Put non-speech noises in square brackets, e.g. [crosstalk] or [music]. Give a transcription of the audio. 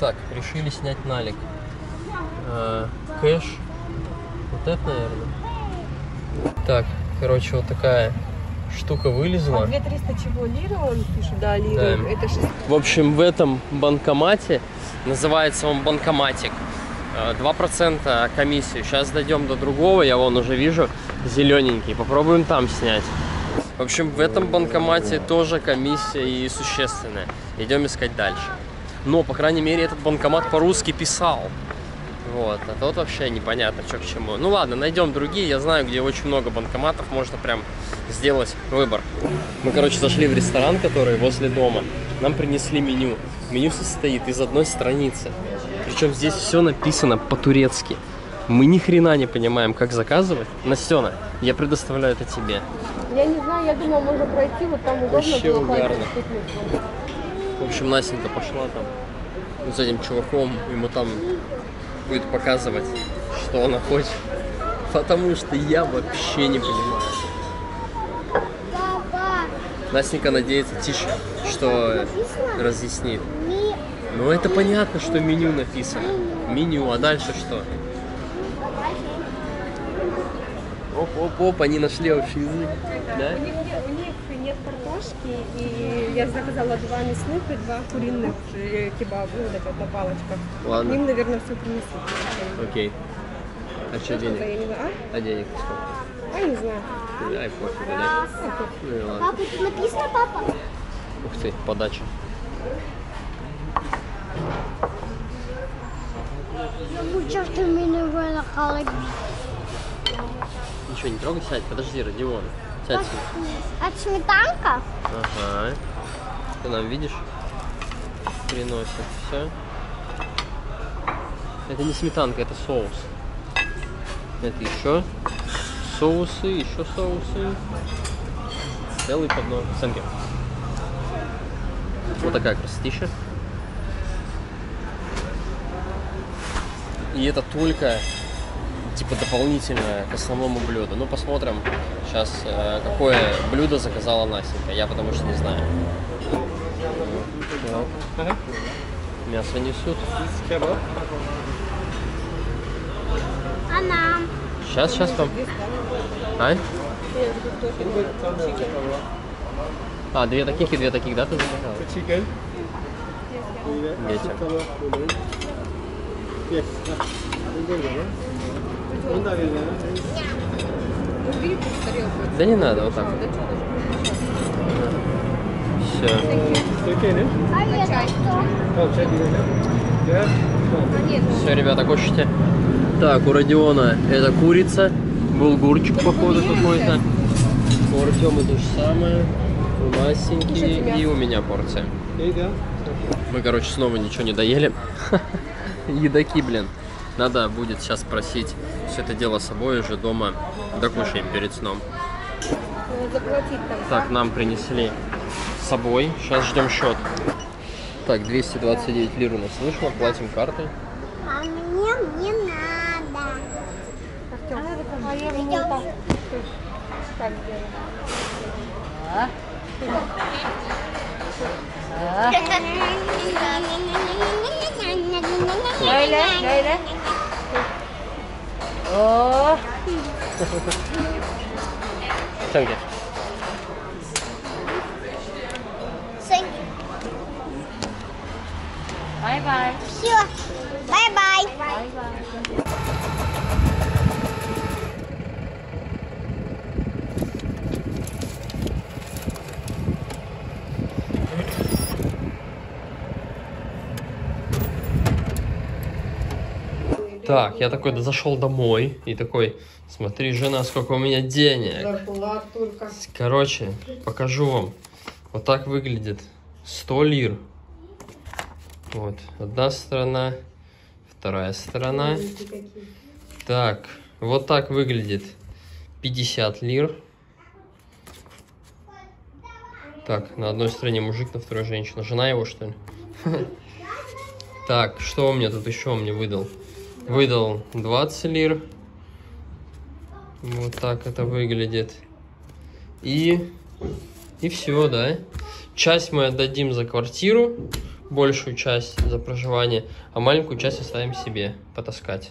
Так, решили снять налик. Э, кэш. Вот это, наверное. Так, короче, вот такая штука вылезла. 2300 чего? Лиры он пишет? Да, лиры. Да. Это 6. В общем, в этом банкомате, называется он банкоматик, э, 2% комиссии. Сейчас дойдем до другого, я вон уже вижу зелененький. Попробуем там снять. В общем, в этом банкомате тоже комиссия и существенная. Идем искать дальше. Но, по крайней мере, этот банкомат по-русски писал. Вот, а тот вообще непонятно, что к чему. Ну ладно, найдем другие. Я знаю, где очень много банкоматов, можно прям сделать выбор. Мы, короче, зашли в ресторан, который возле дома. Нам принесли меню. Меню состоит из одной страницы. Причем здесь все написано по-турецки. Мы ни хрена не понимаем, как заказывать. Настена, я предоставляю это тебе. Я не знаю, я думала, можно пройти, вот там удобно Вообще было угарно. В общем, Настенька пошла там с этим чуваком, ему там будет показывать, что она хочет. Потому что я вообще не понимаю. Настенька надеется, тише, что разъяснит. Ну это понятно, что меню написано. Меню, а дальше что? Оп-оп-оп, они нашли общий язык. Да? Нет картошки, и я заказала два мясных и два куриных кебаба, вот это на палочках. Ладно. Им, наверное, все принесут. Окей. А что денег? я не знаю. А денег сколько? А? А, не знаю. Ай, пофиг, да? Ну и ладно. папа, тут написано, папа? Ух ты, подача. Меня вылокало. Ничего, не трогай, сядь, подожди, Родион. Сядь сюда. Это сметанка? Ага. Ты нам видишь? Приносит все. Это не сметанка, это соус. Это еще соусы, еще соусы. Целый поднос. Сэнки. Вот такая красотища. И это только типа дополнительное к основному блюду. Ну посмотрим сейчас, э, какое блюдо заказала Настенька. Я потому что не знаю. Так. Мясо несут. А нам? Сейчас, сейчас вам. А? А, две таких и две таких, да, ты заказала? Детям. Yes. Да не надо, вот так. Все. Все, ребята, кушайте. Так, у Родиона это курица, булгурчик походу какой-то. У Артема то же самое, у Настеньки и у меня порция. Мы, короче, снова ничего не доели. [laughs] Едаки, блин. Надо будет сейчас просить все это дело с собой уже дома докушаем перед сном. надо там. Так, нам принесли с собой. Сейчас ждем счет. Так, 229 лир у нас вышло, платим картой. А мне не надо. Артем, а я не так. Так сделаю. Лейля, Лейля. О, Оценки. bye-bye. Все. Bye-bye. Так, я такой зашел домой и такой, смотри, жена, сколько у меня денег. Короче, покажу вам. Вот так выглядит 100 лир. Вот, одна сторона, вторая сторона. Так, вот так выглядит 50 лир. Так, на одной стороне мужик, на второй женщина. Жена его, что ли? [laughs] Так, что он мне тут еще мне выдал? Выдал 20 лир. Вот так это выглядит. И... И все, да? Часть мы отдадим за квартиру. большую часть за проживание, а маленькую часть оставим себе потаскать.